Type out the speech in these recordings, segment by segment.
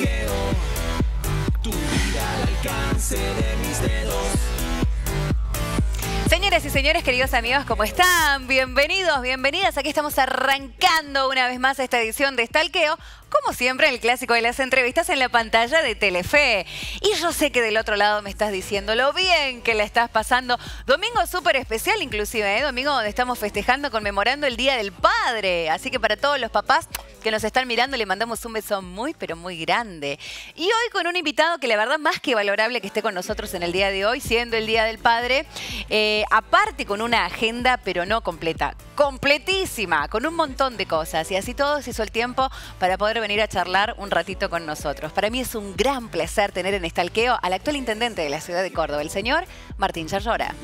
Tu vida al alcance de mis dedos. Señoras y señores, queridos amigos, ¿cómo están? Bienvenidos, bienvenidas. Aquí estamos arrancando una vez más esta edición de Stalkeo. Como siempre, el clásico de las entrevistas en la pantalla de Telefe. Y yo sé que del otro lado me estás diciendo lo bien que la estás pasando. Domingo súper especial inclusive, ¿eh? Domingo donde estamos festejando, conmemorando el Día del Padre. Así que para todos los papás que nos están mirando le mandamos un beso muy, pero muy grande. Y hoy con un invitado que la verdad más que valorable que esté con nosotros en el día de hoy, siendo el Día del Padre, eh, aparte con una agenda, pero no completa, completísima, con un montón de cosas. Y así todo se hizo el tiempo para poder venir a charlar un ratito con nosotros. Para mí es un gran placer tener en Estalqueo al actual intendente de la ciudad de Córdoba, el señor Martín Charrora.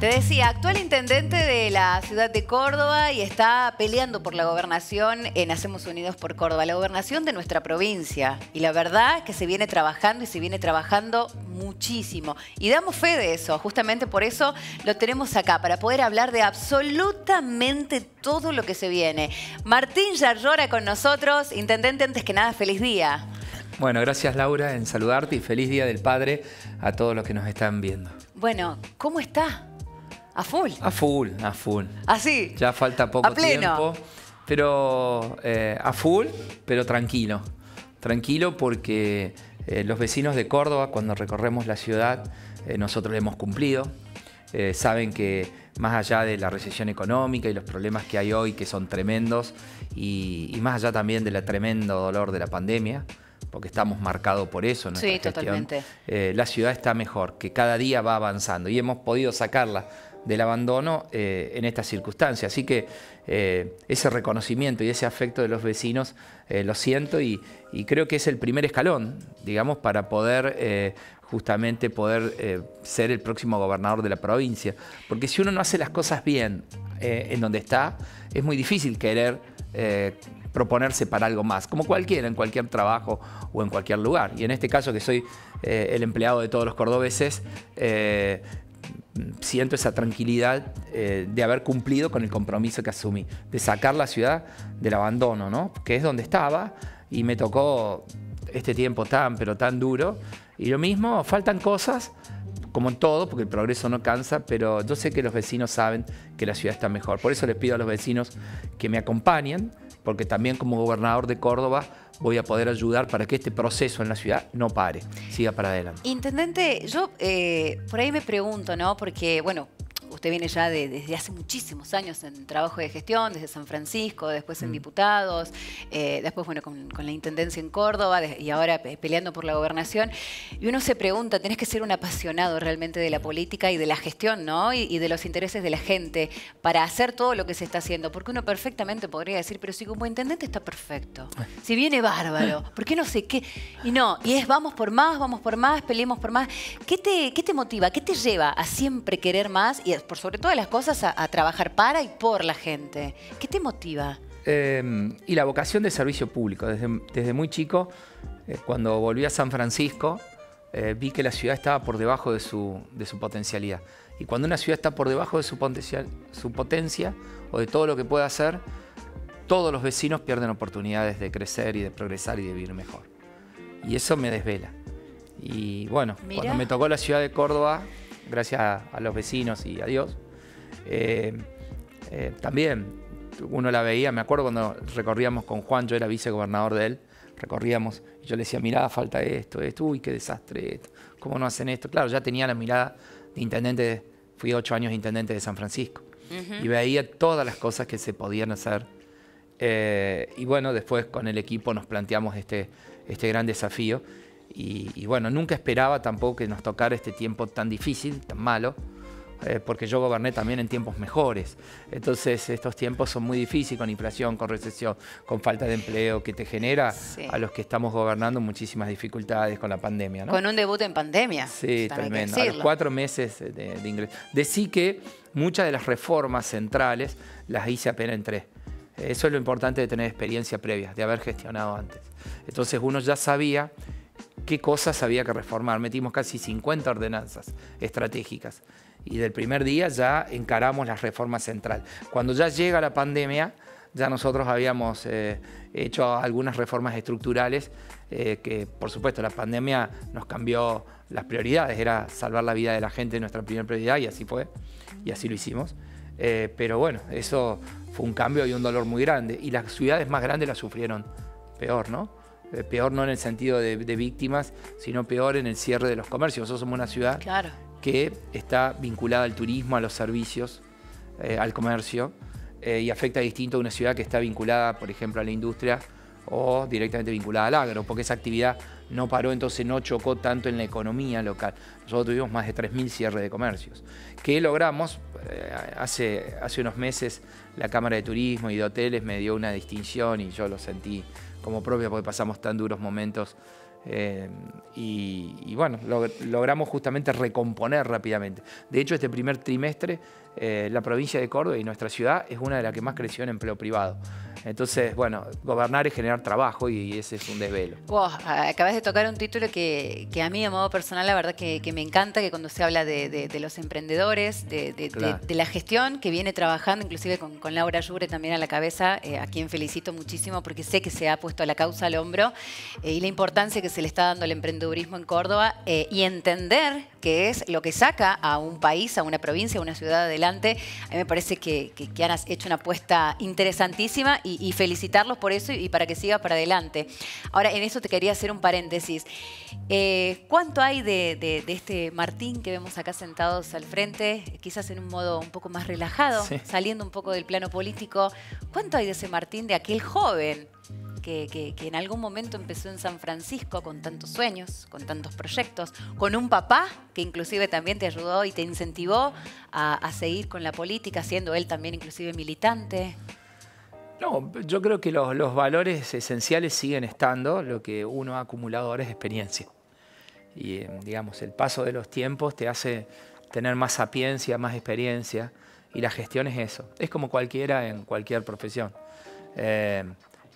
Te decía, actual intendente de la ciudad de Córdoba y está peleando por la gobernación en Hacemos Unidos por Córdoba, la gobernación de nuestra provincia. Y la verdad es que se viene trabajando y se viene trabajando muchísimo. Y damos fe de eso, justamente por eso lo tenemos acá, para poder hablar de absolutamente todo lo que se viene. Martín Yarrora con nosotros, intendente, antes que nada, feliz día. Bueno, gracias Laura en saludarte y feliz Día del Padre a todos los que nos están viendo. Bueno, ¿cómo está? A full. A full, a full. Así. Ya falta poco A pleno. tiempo. Pero eh, a full, pero tranquilo. Tranquilo porque eh, los vecinos de Córdoba, cuando recorremos la ciudad, eh, nosotros le hemos cumplido. Saben que más allá de la recesión económica y los problemas que hay hoy, que son tremendos, y, y más allá también del tremendo dolor de la pandemia, porque estamos marcados por eso. Sí, gestión, totalmente. eh, la ciudad está mejor, que cada día va avanzando y hemos podido sacarla del abandono eh, en estas circunstancias. Así que eh, ese reconocimiento y ese afecto de los vecinos eh, lo siento y, creo que es el primer escalón, digamos, para poder justamente poder ser el próximo gobernador de la provincia. Porque si uno no hace las cosas bien en donde está, es muy difícil querer proponerse para algo más, como cualquiera, en cualquier trabajo o en cualquier lugar. Y en este caso, que soy el empleado de todos los cordobeses, siento esa tranquilidad eh, de haber cumplido con el compromiso que asumí, de sacar la ciudad del abandono, ¿no? que es donde estaba y me tocó este tiempo tan, pero tan duro. Y lo mismo, faltan cosas, como en todo, porque el progreso no cansa, pero yo sé que los vecinos saben que la ciudad está mejor. Por eso les pido a los vecinos que me acompañen, porque también como gobernador de Córdoba voy a poder ayudar para que este proceso en la ciudad no pare, siga para adelante. Intendente, yo eh, por ahí me pregunto, ¿no? Porque, bueno, usted viene ya de- desde hace muchísimos años en trabajo de gestión, desde San Francisco, después Mm. en diputados, eh, después, bueno, con, con la intendencia en Córdoba de- y ahora pe- peleando por la gobernación. Y uno se pregunta, tenés que ser un apasionado realmente de la política y de la gestión, ¿no? Y, y de los intereses de la gente para hacer todo lo que se está haciendo. Porque uno perfectamente podría decir, pero si como intendente está perfecto, si viene bárbaro, ¿por qué no sé qué? Y no, y es vamos por más, vamos por más, peleemos por más. ¿Qué te, qué te motiva? ¿Qué te lleva a siempre querer más y por sobre todas las cosas a, a trabajar para y por la gente? ¿Qué te motiva? Eh, y la vocación de servicio público. Desde, desde muy chico, eh, cuando volví a San Francisco, eh, vi que la ciudad estaba por debajo de su, de su potencialidad. Y cuando una ciudad está por debajo de su, potencial, su potencia o de todo lo que puede hacer, todos los vecinos pierden oportunidades de crecer y de progresar y de vivir mejor. Y eso me desvela. Y bueno, Mira. cuando me tocó la ciudad de Córdoba, gracias a, a los vecinos y a Dios, eh, eh, también uno la veía, me acuerdo cuando recorríamos con Juan, yo era vicegobernador de él, recorríamos y yo le decía, mirá, falta esto, esto, uy, qué desastre esto, ¿cómo no hacen esto? Claro, ya tenía la mirada de intendente, de- fui ocho años intendente de San Francisco y veía todas las cosas que se podían hacer. Eh, y bueno, después con el equipo nos planteamos este, este gran desafío. Y, y bueno, nunca esperaba tampoco que nos tocara este tiempo tan difícil, tan malo, eh, porque yo goberné también en tiempos mejores. Entonces estos tiempos son muy difíciles con inflación, con recesión, con falta de empleo, que te genera Sí. a los que estamos gobernando muchísimas dificultades con la pandemia. ¿no? Con un debut en pandemia. Sí, tremendo. A los cuatro meses de, de ingreso. Decí que muchas de las reformas centrales las hice apenas en tres. Eso es lo importante de tener experiencia previa, de haber gestionado antes. Entonces uno ya sabía qué cosas había que reformar. Metimos casi 50 ordenanzas estratégicas. y del primer día ya encaramos la reforma central. Cuando ya llega la pandemia, ya nosotros habíamos eh, hecho algunas reformas estructurales eh, que, por supuesto, la pandemia nos cambió las prioridades, era salvar la vida de la gente nuestra primera prioridad y así fue, y así lo hicimos. Eh, pero bueno, eso fue un cambio y un dolor muy grande. Y las ciudades más grandes las sufrieron peor, ¿no? Peor no en el sentido de, víctimas, sino peor en el cierre de los comercios. Nosotros somos una ciudad que está vinculada al turismo, a los servicios, al comercio. Eh, y afecta distinto a una ciudad que está vinculada, por ejemplo, a la industria o directamente vinculada al agro, porque esa actividad no paró, entonces no chocó tanto en la economía local. Nosotros tuvimos más de 3.000 cierres de comercios. ¿Qué logramos? Eh, hace, hace unos meses la Cámara de Turismo y de Hoteles me dio una distinción y yo lo sentí como propia porque pasamos tan duros momentos eh, y, bueno, logramos justamente recomponer rápidamente. De hecho, este primer trimestre, eh, la provincia de Córdoba y nuestra ciudad es una de las que más creció en empleo privado. Entonces, bueno, gobernar es generar trabajo y ese es un desvelo. acabas de tocar un título que, a mí, a modo personal, la verdad que, me encanta, que cuando se habla de, los emprendedores, de, la gestión, que viene trabajando, inclusive con, Laura Yubre también a la cabeza, eh, a quien felicito muchísimo porque sé que se ha puesto la causa al hombro, eh, y la importancia que se le está dando al emprendedurismo en Córdoba, eh, y entender que es lo que saca a un país, a una provincia, a una ciudad adelante. A mí me parece que, que han hecho una apuesta interesantísima y, felicitarlos por eso y para que siga para adelante. Ahora, en eso te quería hacer un paréntesis. Eh, ¿Cuánto hay de, este Martín que vemos acá sentados al frente, quizás en un modo un poco más relajado, saliendo un poco del plano político? ¿Cuánto hay de ese Martín, de aquel joven que, en algún momento empezó en San Francisco con tantos sueños, con tantos proyectos, con un papá que inclusive también te ayudó y te incentivó a, seguir con la política, siendo él también inclusive militante. No, yo creo que los, valores esenciales siguen estando, lo que uno ha acumulado ahora es experiencia. Y eh, digamos, el paso de los tiempos te hace tener más sapiencia, más experiencia, y la gestión es eso. Es como cualquiera en cualquier profesión. Eh,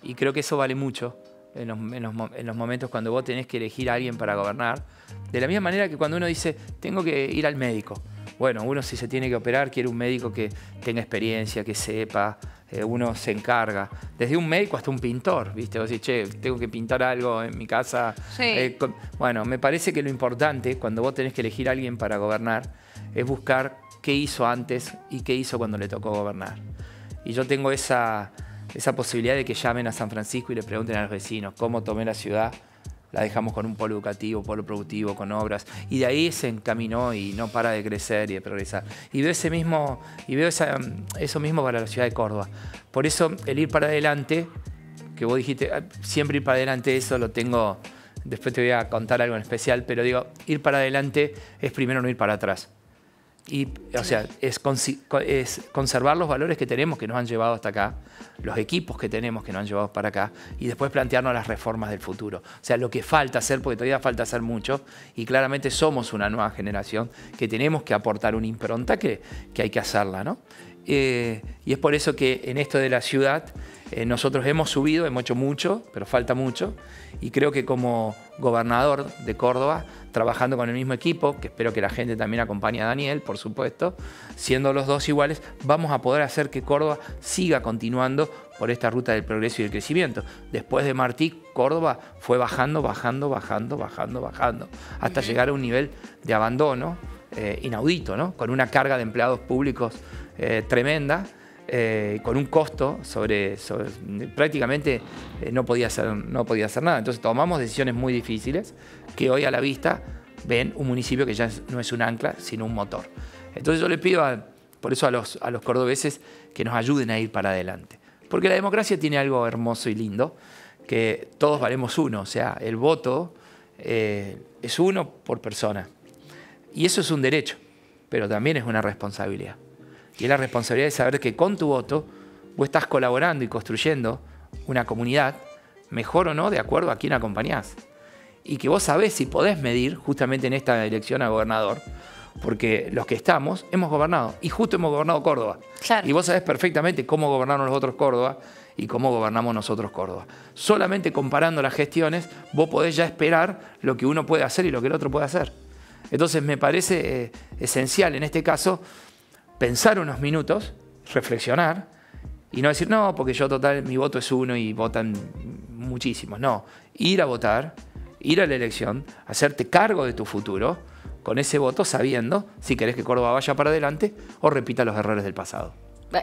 y creo que eso vale mucho en los, en los, momentos cuando vos tenés que elegir a alguien para gobernar. De la misma manera que cuando uno dice, tengo que ir al médico. Bueno, uno si se tiene que operar quiere un médico que tenga experiencia, que sepa, eh, uno se encarga. Desde un médico hasta un pintor, ¿viste? Vos decís, che, tengo que pintar algo en mi casa. Eh, bueno, me parece que lo importante cuando vos tenés que elegir a alguien para gobernar es buscar qué hizo antes y qué hizo cuando le tocó gobernar. Y yo tengo esa, esa posibilidad de que llamen a San Francisco y le pregunten a los vecinos cómo tomé la ciudad la dejamos con un polo educativo, polo productivo, con obras, y de ahí se encaminó y no para de crecer y de progresar. Y veo ese mismo, y veo eso mismo para la ciudad de Córdoba. Por eso el ir para adelante, que vos dijiste, ah, siempre ir para adelante, eso lo tengo, después te voy a contar algo en especial, pero digo, ir para adelante es primero no ir para atrás. Y, o sea, es, es, conservar los valores que tenemos que nos han llevado hasta acá, los equipos que tenemos que nos han llevado para acá, y después plantearnos las reformas del futuro. O sea, lo que falta hacer, porque todavía falta hacer mucho, y claramente somos una nueva generación que tenemos que aportar una impronta que, que hay que hacerla, ¿no? Eh, y es por eso que en esto de la ciudad eh, nosotros hemos subido, hemos hecho mucho, pero falta mucho. Y creo que como gobernador de Córdoba, trabajando con el mismo equipo, que espero que la gente también acompañe a Daniel, por supuesto, siendo los dos iguales, vamos a poder hacer que Córdoba siga continuando por esta ruta del progreso y del crecimiento. Después de Martí, Córdoba fue bajando, bajando, bajando, bajando, bajando, hasta llegar a un nivel de abandono eh, inaudito, ¿no? con una carga de empleados públicos eh, tremenda eh, con un costo sobre, prácticamente eh, no, podía hacer, no podía hacer nada. Entonces tomamos decisiones muy difíciles que hoy a la vista ven un municipio que ya no es un ancla, sino un motor. Entonces yo le pido por eso a los, a los cordobeses que nos ayuden a ir para adelante. Porque la democracia tiene algo hermoso y lindo, que todos valemos uno, o sea, el voto es uno por persona. Y eso es un derecho, pero también es una responsabilidad. Y es la responsabilidad de saber que con tu voto vos estás colaborando y construyendo una comunidad, mejor o no, de acuerdo a quién acompañás. Y que vos sabés si podés medir justamente en esta elección a gobernador, porque los que estamos hemos gobernado, y justo hemos gobernado Córdoba. Y vos sabés perfectamente cómo gobernaron los otros Córdoba y cómo gobernamos nosotros Córdoba. Solamente comparando las gestiones, vos podés ya esperar lo que uno puede hacer y lo que el otro puede hacer. Entonces me parece eh, esencial en este caso pensar unos minutos, reflexionar y no decir, no, porque yo total, mi voto es uno y votan muchísimos. No, ir a votar, ir a la elección, hacerte cargo de tu futuro con ese voto sabiendo si querés que Córdoba vaya para adelante o repita los errores del pasado.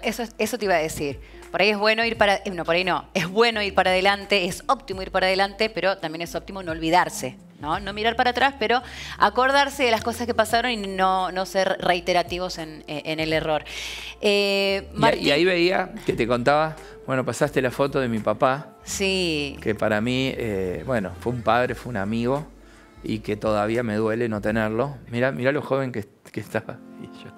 Eso, eso te iba a decir. Por ahí es bueno ir para... eh, No, por ahí no. Es bueno ir para adelante, es óptimo ir para adelante, pero también es óptimo no olvidarse. ¿No? no mirar para atrás, pero acordarse de las cosas que pasaron y no, no ser reiterativos en, en el error. Eh, Y, Martín- y ahí veía que te contaba, bueno, pasaste la foto de mi papá, Sí. que para mí, eh, bueno, fue un padre, fue un amigo y que todavía me duele no tenerlo. Mira, mira lo joven que, que estaba. Y yo,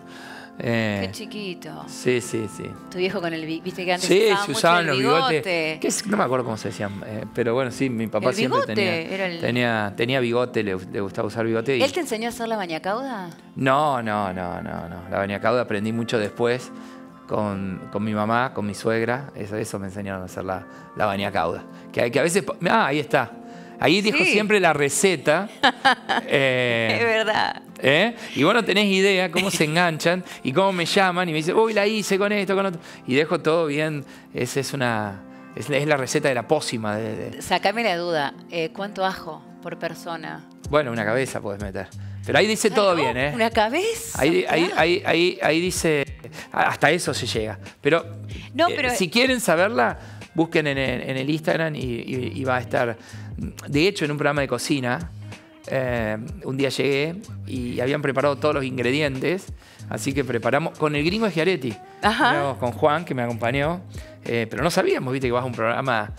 eh, Qué chiquito. sí, sí, sí. Tu viejo con el... Viste que antes Sí, se mucho usaban el los bigote. bigotes. es- no me acuerdo cómo se decían, eh, pero bueno, sí, mi papá ¿El siempre bigote? tenía, Era el- tenía, tenía bigote, le, le gustaba usar bigote. y- ¿Él te enseñó a hacer la bañacauda? No, no, no, no, no. La bañacauda aprendí mucho después con, con mi mamá, con mi suegra. Eso, eso me enseñaron a hacer la, la bañacauda. Que, que a veces... Ah, ahí está. Ahí dijo Sí. siempre la receta. eh, Es verdad. ¿Eh? Y vos no tenés idea cómo se enganchan y cómo me llaman y me dicen, uy, la hice con esto, con otro. Y dejo todo bien. Esa es una... Es, es la receta de la pócima. De, de- Sacame la duda. eh, ¿Cuánto ajo por persona? Bueno, una cabeza puedes meter. Pero ahí dice todo bien, ¿eh? Una cabeza. Ahí, ahí, claro. ahí, ahí, ahí dice, hasta eso se llega. Pero, No, eh, pero- si quieren saberla, busquen en el, en el Instagram y, y- y va a estar. De hecho, en un programa de cocina, eh, un día llegué y habían preparado todos los ingredientes, así que preparamos con el gringo. Digamos, con Juan, que me acompañó, eh, pero no sabíamos, viste, que vas a un programa.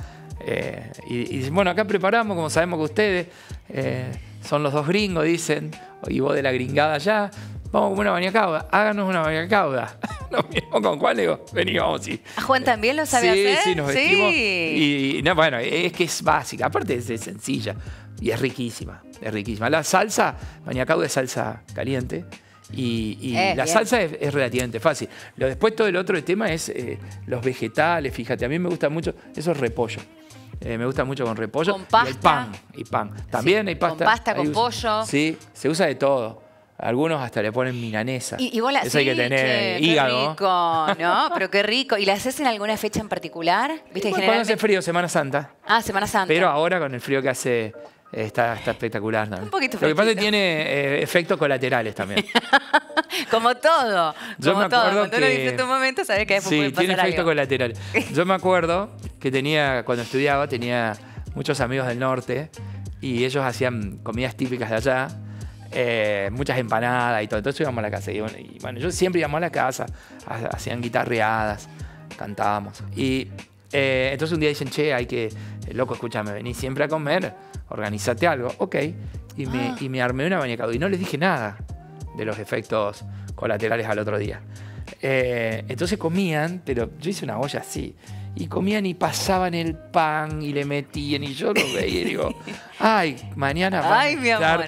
eh, y, dicen, bueno, acá preparamos, como sabemos que ustedes son los dos gringos, dicen, y vos de la gringada allá, vamos a comer una bañacauda, háganos una bañacauda. Nos miramos con Juan, le digo, vení, vamos, sí. ¿A Juan también lo sabe sí, hacer? Sí, nos vestimos. Y, y no, bueno, es que es básica, aparte es, es sencilla y es riquísima, es riquísima. La salsa, bañacauda es salsa caliente. Y, y Eh, la bien. salsa es, es relativamente fácil. Lo, después todo el otro tema es eh, los vegetales, fíjate, a mí me gusta mucho, eso es repollo. Eh, me gusta mucho con repollo. Con Y el pasta. pan. Y pan. También hay con pasta. pasta, ahí con usa- pollo. Sí, se usa de todo. Algunos hasta le ponen milanesa. Y, y vos la Eso hay que tener che, hígado. Qué rico, ¿no? Pero qué rico. ¿Y la haces en alguna fecha en particular? ¿Viste? Bueno, cuando hace frío, Semana Santa. Ah, Semana Santa. Pero ahora con el frío que hace está, está espectacular. ¿no? Un poquito Lo que pasa es que tiene eh, efectos colaterales también. Como todo. Yo como me todo. acuerdo Cuando uno que- dice tu momento, sabes que después sí, puede tiene pasar efectos algo. colaterales. Yo me acuerdo que tenía, cuando estudiaba, tenía muchos amigos del norte y ellos hacían comidas típicas de allá. eh, muchas empanadas y todo. Entonces íbamos a la casa. Y bueno, y bueno, yo siempre íbamos a la casa, ha- hacían guitarreadas, cantábamos. Y eh, entonces un día dicen, che, hay que, eh, loco, escúchame, vení siempre a comer, organizate algo. Ok. Y me, Ah. y me armé una bañacauda. Y no les dije nada de los efectos colaterales al otro día. Eh, entonces comían, pero yo hice una olla así. Y comían y pasaban el pan y le metían y yo lo veía y digo, ay, mañana van Ay, a mi amor.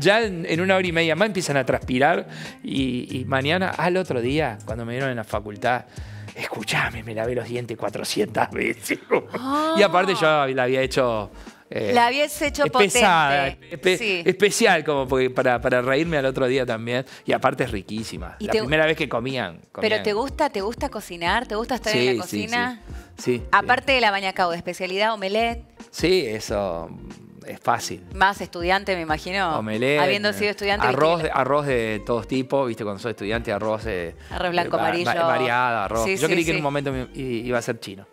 ya en, en una hora y media más empiezan a transpirar y, y mañana, al otro día, cuando me dieron en la facultad, escuchame, me lavé los dientes 400 veces. Y aparte yo la había hecho... eh, La habías hecho es pesada, potente. espe- Sí. especial como porque para, para reírme al otro día también. Y aparte es riquísima. La primera vez que comían. Pero. ¿te gusta, te gusta cocinar? ¿Te gusta estar Sí, en la cocina? Sí, sí, Aparte de la bañacauda, especialidad omelette, Sí, eso es fácil. más estudiante, me imagino. Omelette, Habiendo sido estudiante. Arroz, viste arroz de todos tipos, viste, cuando soy estudiante, arroz de. Arroz blanco, va- amarillo. va- variado, arroz. Sí, Yo sí, creí que en un momento me iba a ser chino.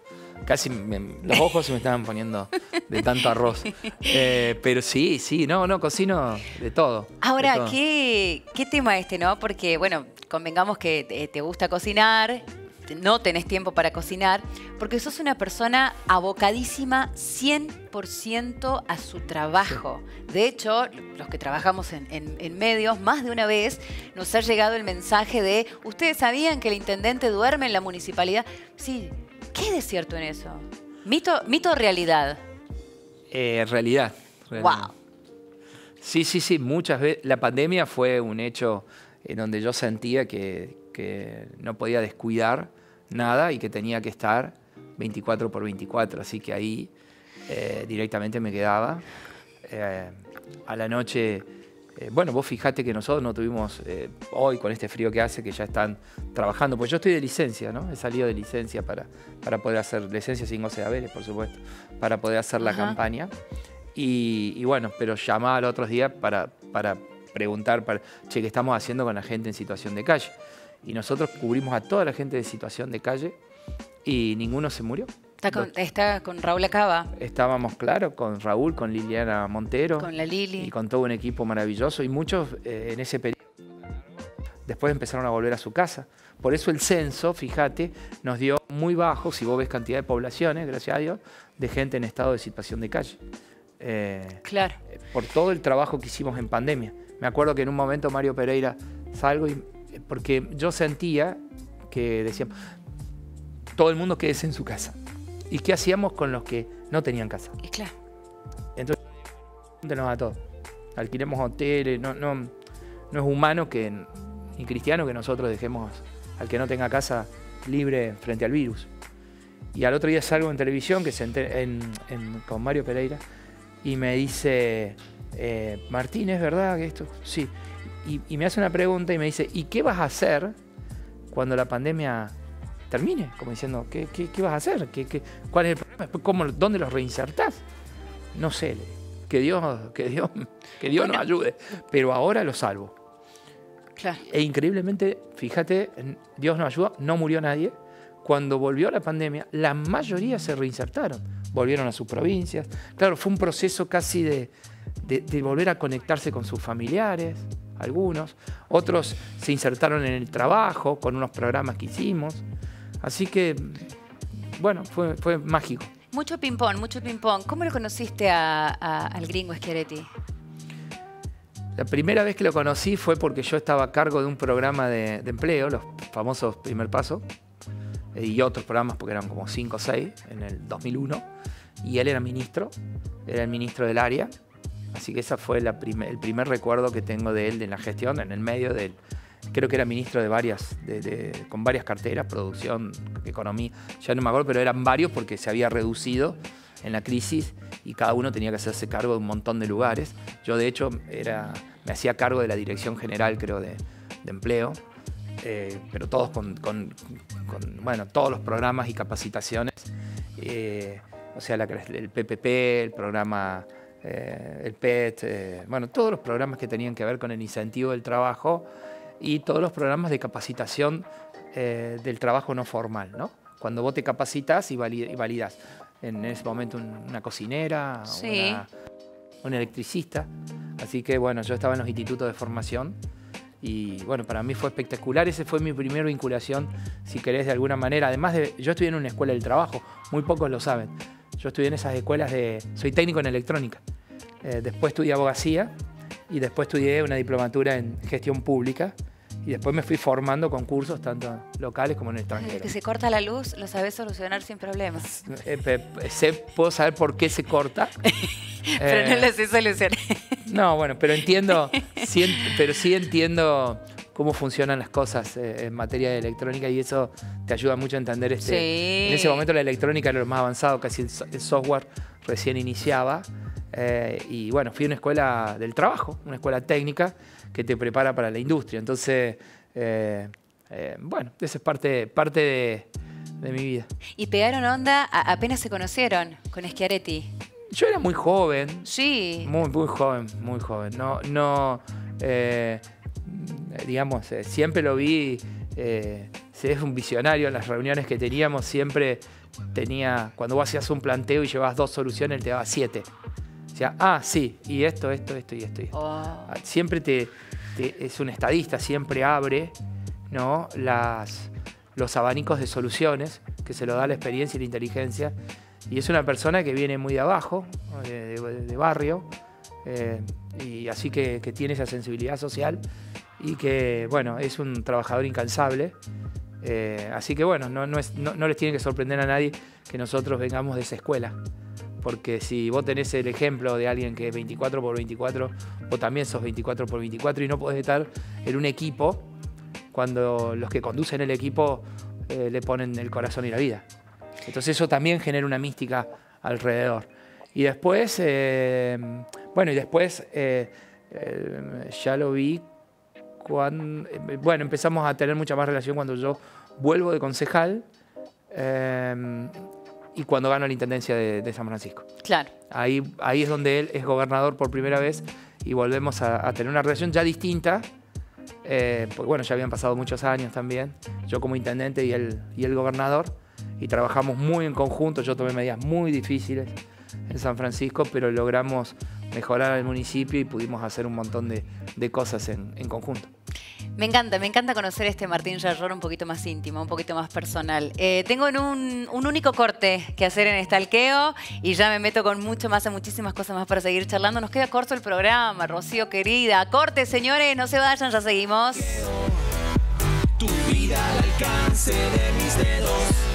Casi me- los ojos se me estaban poniendo de tanto arroz. Eh, pero sí, sí, no, no, cocino de todo. de Ahora, todo. ¿qué, ¿qué tema este, no? Porque, bueno, convengamos que te, gusta cocinar, no tenés tiempo para cocinar, porque sos una persona abocadísima 100% a su trabajo. De hecho, los que trabajamos en, en- en medios, más de una vez nos ha llegado el mensaje de, ¿ustedes sabían que el intendente duerme en la municipalidad? Sí, ¿qué de cierto en eso? ¿Mito, mito o realidad? Eh, realidad. realidad. ¡Wow! Sí, sí, sí, muchas veces. La pandemia fue un hecho en donde yo sentía que, que no podía descuidar nada y que tenía que estar 24 por 24. Así que ahí eh, directamente me quedaba. Eh, a la noche eh, bueno, vos fijate que nosotros no tuvimos eh, hoy con este frío que hace que ya están trabajando, pues yo estoy de licencia, ¿no? He salido de licencia para, para poder hacer, licencia sin goce de haberes, por supuesto, para poder hacer la Ajá. campaña. Y, y bueno, pero llamaba los otros días para, para preguntar, para, che, ¿qué estamos haciendo con la gente en situación de calle? Y nosotros cubrimos a toda la gente de situación de calle y ninguno se murió. Está con, está con Raúl Acaba, Estábamos, claro, con Raúl, con Liliana Montero con la Lili. y con todo un equipo maravilloso y muchos eh, en ese periodo después empezaron a volver a su casa. Por eso el censo, fíjate, nos dio muy bajo, si vos ves cantidad de poblaciones, gracias a Dios, de gente en estado de situación de calle. Eh, Claro. por todo el trabajo que hicimos en pandemia. Me acuerdo que en un momento Mario Pereira salgo y porque yo sentía que decían todo el mundo quédese en su casa. ¿Y qué hacíamos con los que no tenían casa? Y claro. Júntenos a todos. Alquilemos hoteles, no, no, no es humano que ni cristiano que nosotros dejemos al que no tenga casa libre frente al virus. Y al otro día salgo en televisión que se enter- en- en- con Mario Pereira y me dice, eh, Martín, ¿es verdad que esto? Sí. Y, y me hace una pregunta y me dice, ¿y qué vas a hacer cuando la pandemia termine? Como diciendo, ¿qué, qué- qué vas a hacer? ¿Qué, qué- cuál es el problema? ¿cómo, ¿Dónde los reinsertás? No sé, que Dios, que Dios, que Dios nos ayude. Pero ahora lo salvo. Claro. E increíblemente, fíjate, Dios nos ayuda, no murió nadie. Cuando volvió la pandemia, la mayoría se reinsertaron, volvieron a sus provincias. Claro, fue un proceso casi de, de- de volver a conectarse con sus familiares, algunos. Otros se insertaron en el trabajo con unos programas que hicimos. Así que, bueno, fue, fue mágico. Mucho ping-pong, mucho ping-pong. ¿Cómo lo conociste a- a- al gringo Schiaretti? La primera vez que lo conocí fue porque yo estaba a cargo de un programa de, de empleo, los famosos Primer Paso, eh, y otros programas, porque eran como 5 o 6 en el 2001, y él era ministro, era el ministro del área, así que ese fue el primer recuerdo que tengo de él en la gestión, en el medio del... Creo que era ministro de varias, de- con varias carteras, producción, economía, ya no me acuerdo, pero eran varios porque se había reducido en la crisis y cada uno tenía que hacerse cargo de un montón de lugares. Yo de hecho era, me hacía cargo de la Dirección General, creo, de, Empleo, eh, pero todos con, bueno, todos los programas y capacitaciones. eh, o sea, el PPP, el programa, eh, el PET, eh, bueno, todos los programas que tenían que ver con el incentivo del trabajo y todos los programas de capacitación eh, del trabajo no formal, ¿no? Cuando vos te capacitas y, vali- y validas. En ese momento un- una cocinera, Sí. una, un electricista. Así que bueno, yo estaba en los institutos de formación y bueno, para mí fue espectacular. Esa fue mi primera vinculación, si querés, de alguna manera. Además de, yo estudié en una escuela del trabajo, muy pocos lo saben. Yo estudié en esas escuelas de, soy técnico en electrónica. Eh, después estudié abogacía y después estudié una diplomatura en gestión pública y después me fui formando con cursos tanto locales como en el extranjero. que se corta la luz, lo sabes solucionar sin problemas. Eh, sé- puedo saber por qué se corta. Pero no Eh, lo sé solucionar. No, bueno, pero entiendo, sí pero sí entiendo cómo funcionan las cosas eh, en materia de electrónica y eso te ayuda mucho a entender este. Sí. En ese momento la electrónica era lo más avanzado, casi el, so- el software recién iniciaba. eh, y bueno, fui a una escuela del trabajo, una escuela técnica que te prepara para la industria. Entonces, eh, bueno, esa es parte, parte de, de mi vida. Y pegaron onda, a- apenas se conocieron con Schiaretti. Yo era muy joven, Sí. Muy, muy joven, muy joven. No, no, eh, digamos, eh, siempre lo vi, eh, es un visionario en las reuniones que teníamos, siempre tenía, cuando vos hacías un planteo y llevabas dos soluciones, él te daba siete. O sea, ah, sí, y esto, esto, esto y esto. y esto. Oh. Ah, Siempre te, te- es un estadista, siempre abre ¿no? Las, los abanicos de soluciones que se lo da la experiencia y la inteligencia. Y es una persona que viene muy de abajo, de, de- de barrio, eh, y así que, que tiene esa sensibilidad social y que, bueno, es un trabajador incansable. Eh, así que, bueno, no, no, es- no- no les tiene que sorprender a nadie que nosotros vengamos de esa escuela. Porque si vos tenés el ejemplo de alguien que es 24 por 24, vos también sos 24 por 24 y no podés estar en un equipo cuando los que conducen el equipo eh, le ponen el corazón y la vida. Entonces eso también genera una mística alrededor. Y después, eh, bueno, y después eh, ya lo vi cuando, eh, bueno, empezamos a tener mucha más relación cuando yo vuelvo de concejal eh, y cuando gano la intendencia de, de San Francisco. Claro. Ahí, ahí es donde él es gobernador por primera vez y volvemos a, a tener una relación ya distinta. eh, porque bueno, ya habían pasado muchos años también, yo como intendente y él, y el gobernador, y trabajamos muy en conjunto, yo tomé medidas muy difíciles en San Francisco, pero logramos mejorar el municipio y pudimos hacer un montón de, de cosas en, en conjunto. Me encanta, me encanta conocer este Martín Yarror un poquito más íntimo, un poquito más personal. Eh, tengo en un, un único corte que hacer en Estalqueo y ya me meto con mucho más, muchísimas cosas más para seguir charlando. Nos queda corto el programa, Rocío querida. Corte, señores, no se vayan, ya seguimos. Tu vida al alcance de mis dedos.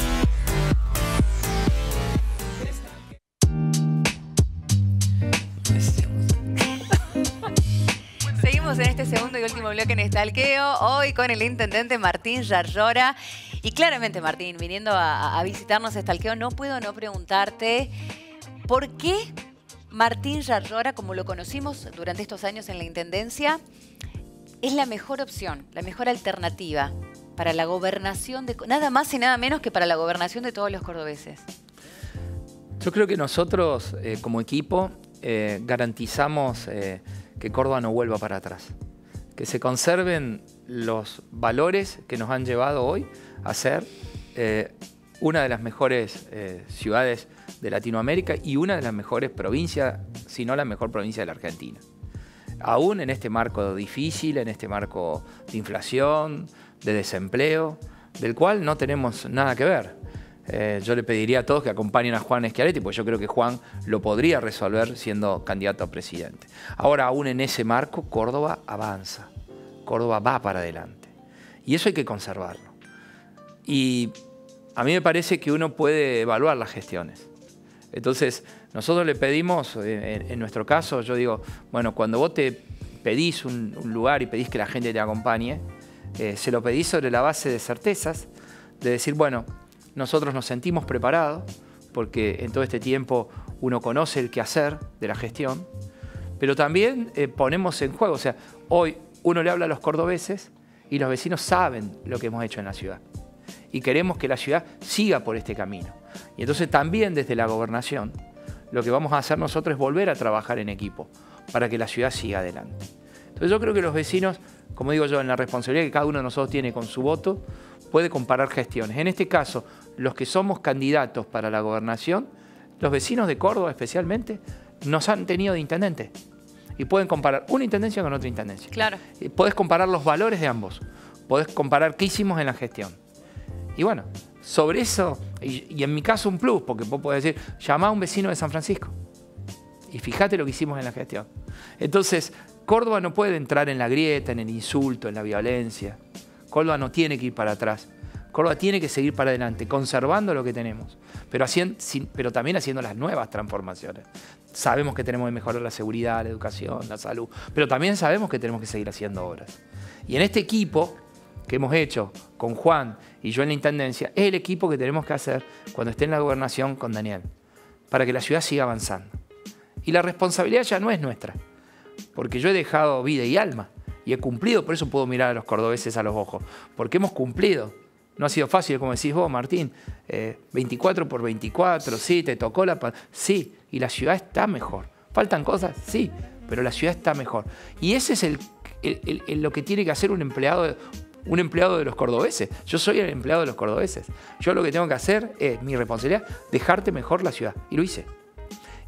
En este segundo y último bloque en Estalqueo, hoy con el intendente Martín Yarlora. Y claramente, Martín, viniendo a, a visitarnos a Estalqueo, no puedo no preguntarte por qué Martín Yarlora, como lo conocimos durante estos años en la intendencia, es la mejor opción, la mejor alternativa para la gobernación de nada más y nada menos que para la gobernación de todos los cordobeses. Yo creo que nosotros, eh, como equipo, eh, garantizamos eh, que Córdoba no vuelva para atrás. Que se conserven los valores que nos han llevado hoy a ser eh, una de las mejores eh, ciudades de Latinoamérica y una de las mejores provincias, si no la mejor provincia de la Argentina. Aún en este marco difícil, en este marco de inflación, de desempleo, del cual no tenemos nada que ver. Eh, yo le pediría a todos que acompañen a Juan Schiaretti, porque yo creo que Juan lo podría resolver siendo candidato a presidente. Ahora, aún en ese marco, Córdoba avanza. Córdoba va para adelante. Y eso hay que conservarlo. Y a mí me parece que uno puede evaluar las gestiones. Entonces, nosotros le pedimos, eh, en, nuestro caso, yo digo, bueno, cuando vos te pedís un, un lugar y pedís que la gente te acompañe, eh, se lo pedís sobre la base de certezas, de decir, bueno, nosotros nos sentimos preparados, porque en todo este tiempo uno conoce el quehacer de la gestión, pero también eh, ponemos en juego, o sea, hoy uno le habla a los cordobeses y los vecinos saben lo que hemos hecho en la ciudad. Y queremos que la ciudad siga por este camino. Y entonces también desde la gobernación, lo que vamos a hacer nosotros es volver a trabajar en equipo para que la ciudad siga adelante. Entonces yo creo que los vecinos, como digo yo, en la responsabilidad que cada uno de nosotros tiene con su voto, puede comparar gestiones. En este caso, los que somos candidatos para la gobernación, los vecinos de Córdoba especialmente, nos han tenido de intendente. Y pueden comparar una intendencia con otra intendencia. Claro. Podés comparar los valores de ambos. Podés comparar qué hicimos en la gestión. Y bueno, sobre eso, y, y en mi caso un plus, porque vos podés decir, llamá a un vecino de San Francisco. Y fíjate lo que hicimos en la gestión. Entonces, Córdoba no puede entrar en la grieta, en el insulto, en la violencia. Córdoba no tiene que ir para atrás. Córdoba tiene que seguir para adelante, conservando lo que tenemos, pero, haciendo, pero también haciendo las nuevas transformaciones. Sabemos que tenemos que mejorar la seguridad, la educación, la salud, pero también sabemos que tenemos que seguir haciendo obras. Y en este equipo que hemos hecho con Juan y yo en la Intendencia, es el equipo que tenemos que hacer cuando esté en la gobernación con Daniel, para que la ciudad siga avanzando. Y la responsabilidad ya no es nuestra, porque yo he dejado vida y alma y he cumplido, por eso puedo mirar a los cordobeses a los ojos, porque hemos cumplido. No ha sido fácil, como decís vos, Martín, eh, 24 por 24, sí, te tocó la... Sí, y la ciudad está mejor. ¿Faltan cosas? Sí, pero la ciudad está mejor. Y ese es el, lo que tiene que hacer un empleado, un empleado de los cordobeses. Yo soy el empleado de los cordobeses. Yo lo que tengo que hacer es, mi responsabilidad, dejarte mejor la ciudad. Y lo hice.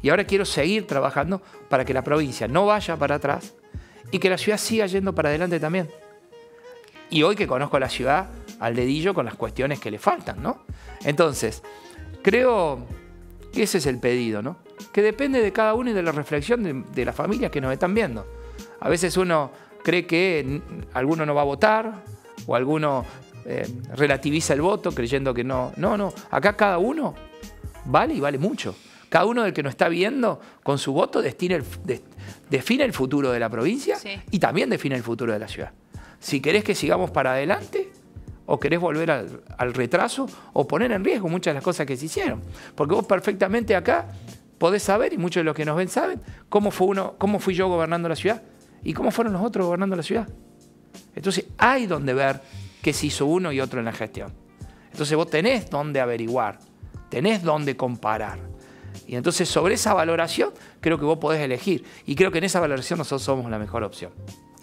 Y ahora quiero seguir trabajando para que la provincia no vaya para atrás y que la ciudad siga yendo para adelante también. Y hoy que conozco la ciudad al dedillo con las cuestiones que le faltan, ¿no? Entonces, creo que ese es el pedido, ¿no? Que depende de cada uno y de la reflexión de, de las familias que nos están viendo. A veces uno cree que alguno no va a votar o alguno eh, relativiza el voto creyendo que no. No, no. Acá cada uno vale y vale mucho. Cada uno del que nos está viendo con su voto destina el define el futuro de la provincia Sí. y también define el futuro de la ciudad. Si querés que sigamos para adelante o querés volver al, retraso o poner en riesgo muchas de las cosas que se hicieron. Porque vos perfectamente acá podés saber, y muchos de los que nos ven saben, cómo, fue uno, cómo fui yo gobernando la ciudad ¿Y cómo fueron los otros gobernando la ciudad? Entonces hay donde ver qué se hizo uno y otro en la gestión. Entonces vos tenés donde averiguar, tenés donde comparar. Y entonces sobre esa valoración creo que vos podés elegir. Y creo que en esa valoración nosotros somos la mejor opción.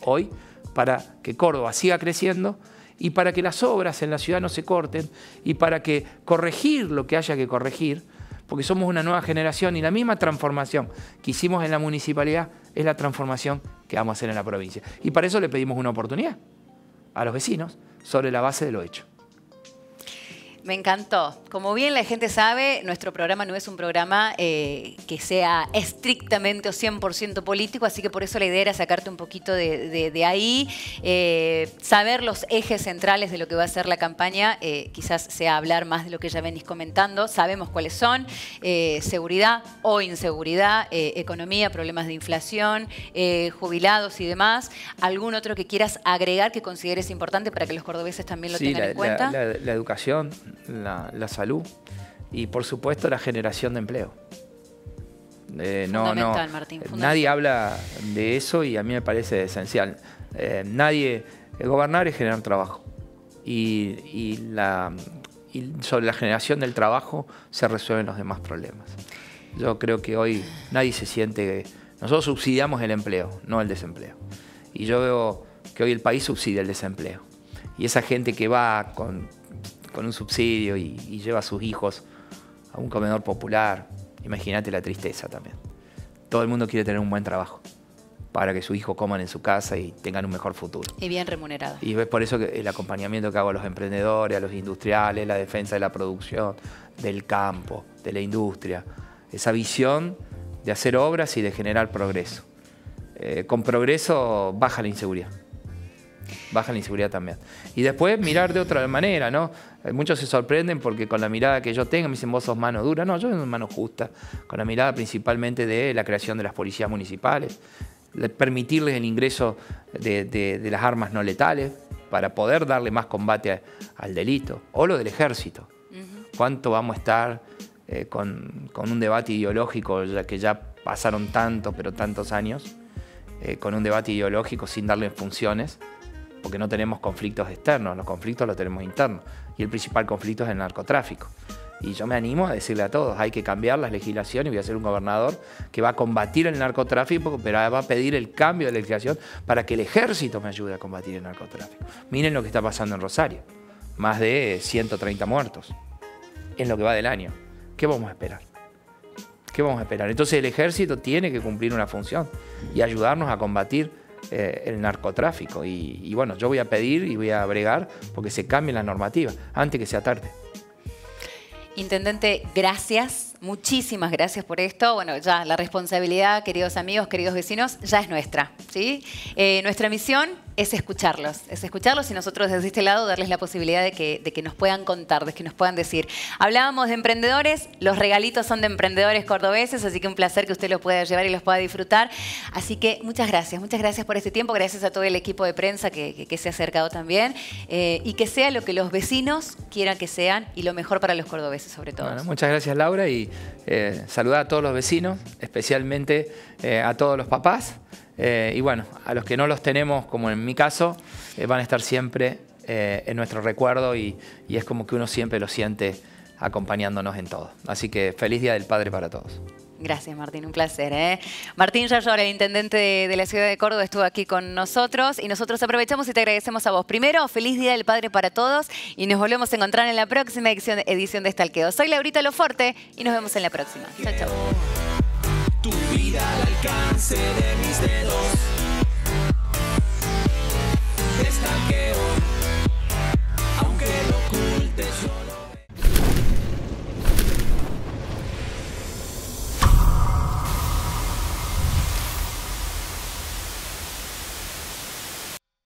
Hoy, para que Córdoba siga creciendo y para que las obras en la ciudad no se corten y para que corregir lo que haya que corregir, porque somos una nueva generación y la misma transformación que hicimos en la municipalidad es la transformación que vamos a hacer en la provincia. Y para eso le pedimos una oportunidad a los vecinos sobre la base de lo hecho. Me encantó. Como bien la gente sabe, nuestro programa no es un programa eh, que sea estrictamente o 100% político, así que por eso la idea era sacarte un poquito de, ahí, eh, saber los ejes centrales de lo que va a ser la campaña, eh, quizás sea hablar más de lo que ya venís comentando, sabemos cuáles son, seguridad o inseguridad, economía, problemas de inflación, jubilados y demás. ¿Algún otro que quieras agregar que consideres importante para que los cordobeses también lo tengan en cuenta? la educación la, salud y por supuesto la generación de empleo. Eh, no, no, nadie habla de eso y a mí me parece esencial. Eh, nadie, gobernar es generar trabajo y, la, y sobre la generación del trabajo se resuelven los demás problemas. Yo creo que hoy nadie se siente, nosotros subsidiamos el empleo, no el desempleo. Y yo veo que hoy el país subsidia el desempleo. Y esa gente que va con con un subsidio y, lleva a sus hijos a un comedor popular. Imagínate la tristeza también. Todo el mundo quiere tener un buen trabajo para que sus hijos coman en su casa y tengan un mejor futuro. Y bien remunerado. Y es por eso que el acompañamiento que hago a los emprendedores, a los industriales, la defensa de la producción, del campo, de la industria. Esa visión de hacer obras y de generar progreso. Eh, con progreso baja la inseguridad baja la inseguridad también. Y después mirar de otra manera, ¿no? Eh, muchos se sorprenden porque con la mirada que yo tengo me dicen, vos sos mano dura. No, yo soy mano justa, con la mirada principalmente de la creación de las policías municipales, de permitirles el ingreso de, las armas no letales para poder darle más combate al delito, o lo del ejército. ¿Cuánto vamos a estar eh, con, un debate ideológico, ya que ya pasaron tantos, pero tantos años, eh, con un debate ideológico sin darle funciones? Porque no tenemos conflictos externos, los conflictos los tenemos internos. Y el principal conflicto es el narcotráfico. Y yo me animo a decirle a todos, hay que cambiar las legislaciones y voy a ser un gobernador que va a combatir el narcotráfico, pero va a pedir el cambio de legislación para que el ejército me ayude a combatir el narcotráfico. Miren lo que está pasando en Rosario, más de 130 muertos en lo que va del año. ¿Qué vamos a esperar? ¿Qué vamos a esperar? Entonces el ejército tiene que cumplir una función y ayudarnos a combatir eh, el narcotráfico. Y, bueno, yo voy a pedir y voy a bregar porque se cambie la normativa antes que sea tarde. Intendente, gracias. Muchísimas gracias por esto. Bueno, ya la responsabilidad, queridos amigos, queridos vecinos, ya es nuestra. ¿sí? Eh, nuestra misión es escucharlos, es escucharlos y nosotros desde este lado darles la posibilidad de que, de que nos puedan contar, de que nos puedan decir. Hablábamos de emprendedores, los regalitos son de emprendedores cordobeses, así que un placer que usted los pueda llevar y los pueda disfrutar. Así que muchas gracias, muchas gracias por este tiempo, gracias a todo el equipo de prensa que, se ha acercado también eh, y que sea lo que los vecinos quieran que sean y lo mejor para los cordobeses sobre todo. muchas gracias Laura y eh, saludar a todos los vecinos, especialmente eh, a todos los papás. Eh, y bueno, a los que no los tenemos, como en mi caso, eh, van a estar siempre eh, en nuestro recuerdo y, y es como que uno siempre lo siente acompañándonos en todo. Así que feliz Día del Padre para todos. Gracias, Martín, un placer. ¿eh? Martín Yayora, el intendente de, la ciudad de Córdoba, estuvo aquí con nosotros y nosotros aprovechamos y te agradecemos a vos. Primero, feliz Día del Padre para todos y nos volvemos a encontrar en la próxima edición, edición de Estalqueo. Soy Laurita Loforte y nos vemos en la próxima. Chao, chao tu vida al alcance de mis dedos. Destaqueo, aunque lo ocultes yo.